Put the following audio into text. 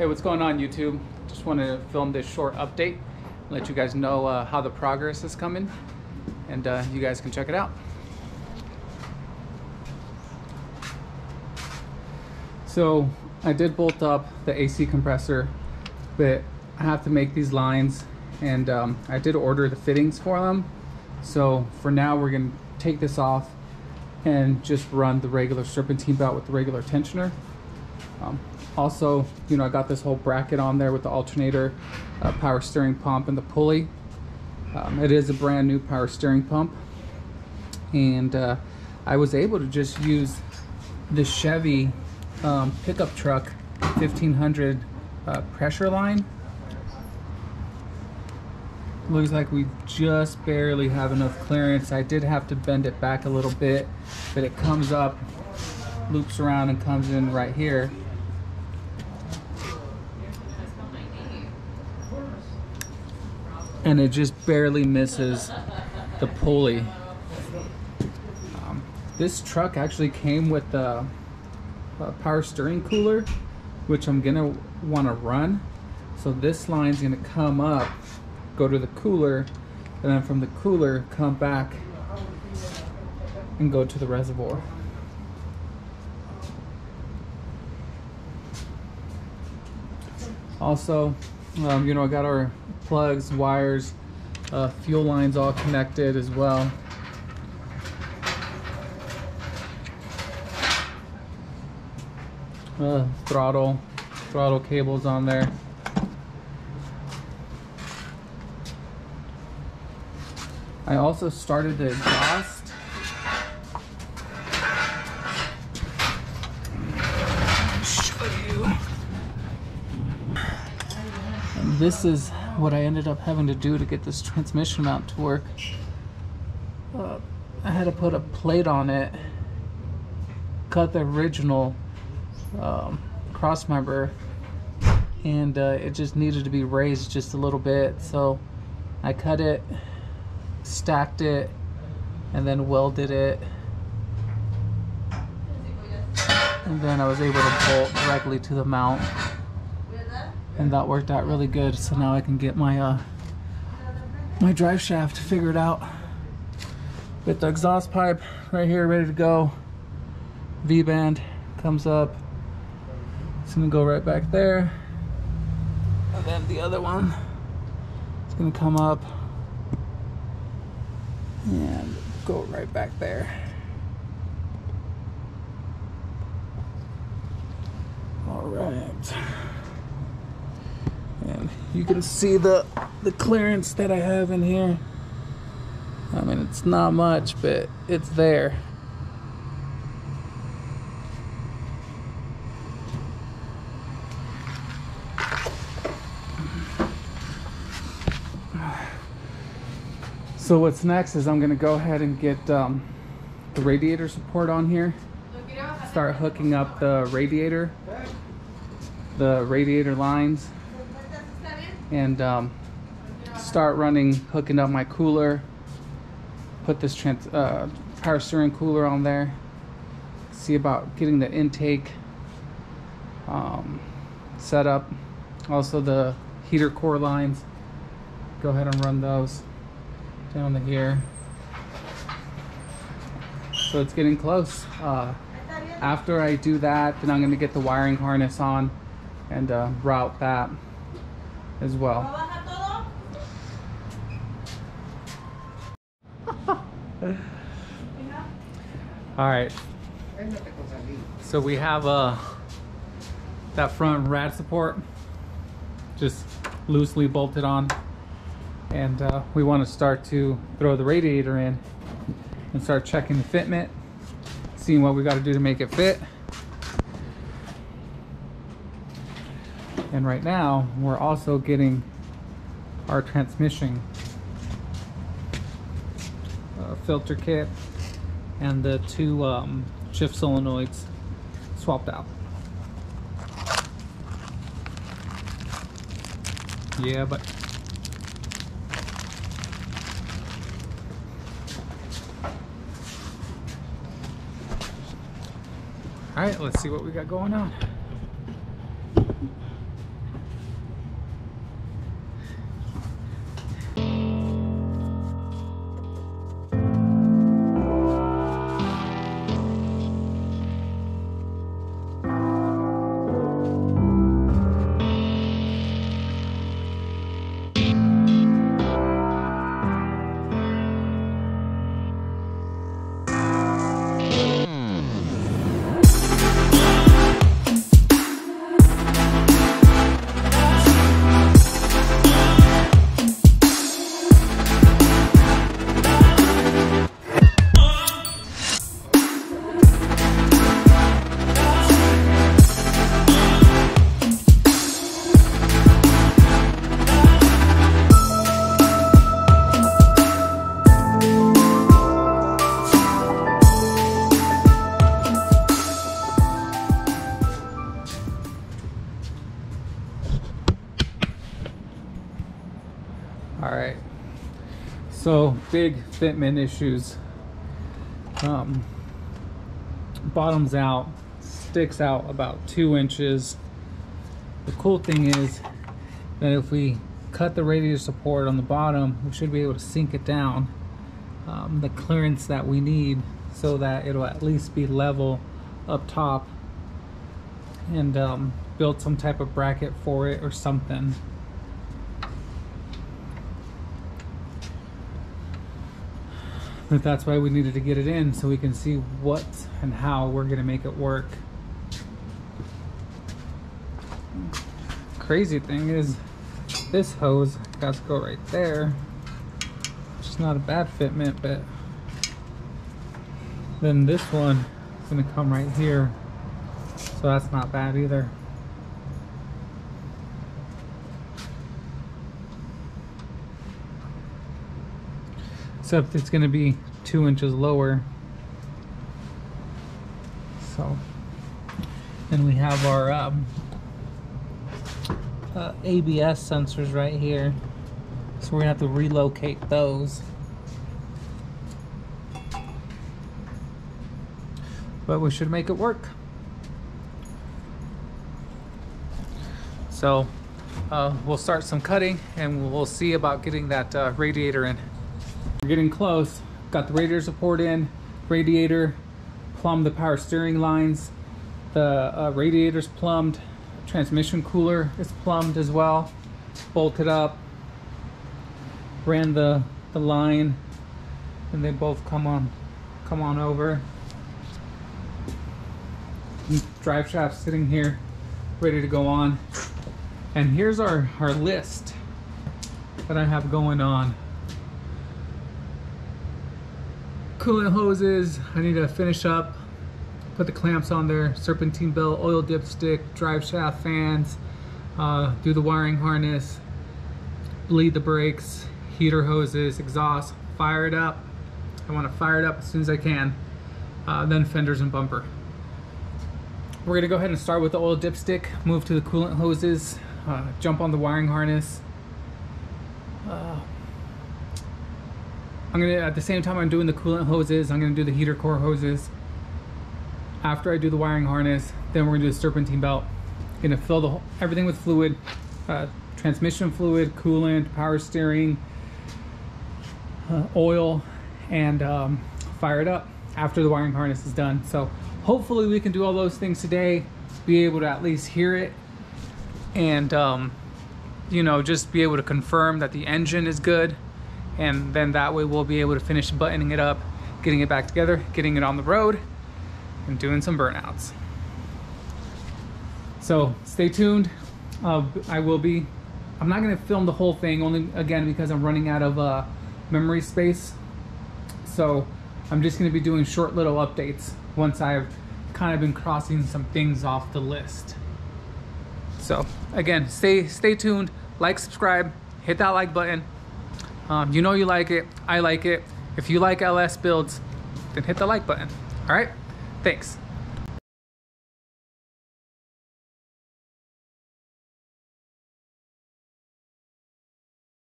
Hey, what's going on YouTube? Just wanted to film this short update, let you guys know uh, how the progress is coming, and uh, you guys can check it out. So I did bolt up the AC compressor, but I have to make these lines, and um, I did order the fittings for them. So for now, we're gonna take this off and just run the regular serpentine belt with the regular tensioner. Um, also, you know, I got this whole bracket on there with the alternator, uh, power steering pump, and the pulley. Um, it is a brand new power steering pump. And uh, I was able to just use the Chevy um, pickup truck 1500 uh, pressure line. Looks like we just barely have enough clearance. I did have to bend it back a little bit, but it comes up, loops around, and comes in right here. And it just barely misses the pulley. Um, this truck actually came with a, a, power steering cooler, which I'm gonna wanna run. So this line's gonna come up, go to the cooler, and then from the cooler, come back and go to the reservoir. Also, um, you know, I got our plugs, wires, uh, fuel lines all connected as well. Uh, throttle, throttle cables on there. I also started the exhaust this is what I ended up having to do to get this transmission mount to work. Uh, I had to put a plate on it, cut the original um, cross member, and uh, it just needed to be raised just a little bit. So I cut it, stacked it, and then welded it. And then I was able to bolt directly to the mount and that worked out really good. So now I can get my uh, my drive shaft figured out. With the exhaust pipe right here ready to go V-band comes up. It's gonna go right back there. And then the other one is gonna come up and go right back there. All right you can see the the clearance that I have in here. I mean it's not much but it's there. So what's next is I'm gonna go ahead and get um, the radiator support on here. Start hooking up the radiator the radiator lines and um, start running, hooking up my cooler, put this trans uh, power steering cooler on there, see about getting the intake um, set up, also the heater core lines, go ahead and run those down to here. So it's getting close. Uh, after I do that, then I'm gonna get the wiring harness on and uh, route that as well. All right. So we have uh, that front rad support just loosely bolted on. And uh, we want to start to throw the radiator in and start checking the fitment, seeing what we got to do to make it fit. And right now, we're also getting our transmission uh, filter kit and the two um, shift solenoids swapped out. Yeah, but All right, let's see what we got going on. So big fitment issues. Um, bottoms out, sticks out about two inches. The cool thing is that if we cut the radiator support on the bottom, we should be able to sink it down um, the clearance that we need so that it'll at least be level up top and um, build some type of bracket for it or something. But that's why we needed to get it in so we can see what and how we're gonna make it work. Crazy thing is this hose got to go right there. It's not a bad fitment, but then this one is gonna come right here. So that's not bad either. Except it's gonna be two inches lower. So, then we have our um, uh, ABS sensors right here. So we're gonna have to relocate those. But we should make it work. So uh, we'll start some cutting and we'll see about getting that uh, radiator in. We're getting close. Got the radiator support in, radiator, plumbed the power steering lines. The uh, radiator's plumbed, transmission cooler is plumbed as well. Bolted up, ran the, the line, and they both come on, come on over. Drive shaft sitting here, ready to go on. And here's our, our list that I have going on. Coolant hoses, I need to finish up, put the clamps on there, serpentine belt, oil dipstick, drive shaft fans, uh, do the wiring harness, bleed the brakes, heater hoses, exhaust, fire it up. I want to fire it up as soon as I can. Uh, then fenders and bumper. We're gonna go ahead and start with the oil dipstick, move to the coolant hoses, uh, jump on the wiring harness. Uh, I'm gonna, at the same time I'm doing the coolant hoses, I'm gonna do the heater core hoses. After I do the wiring harness, then we're gonna do the serpentine belt. Gonna fill the everything with fluid, uh, transmission fluid, coolant, power steering, uh, oil, and um, fire it up after the wiring harness is done. So hopefully we can do all those things today, be able to at least hear it, and um, you know, just be able to confirm that the engine is good. And then that way we'll be able to finish buttoning it up, getting it back together, getting it on the road, and doing some burnouts. So stay tuned. Uh, I will be, I'm not gonna film the whole thing, only again because I'm running out of uh, memory space. So I'm just gonna be doing short little updates once I've kind of been crossing some things off the list. So again, stay stay tuned, like, subscribe, hit that like button. Um, you know you like it, I like it. If you like LS builds, then hit the like button. All right, thanks.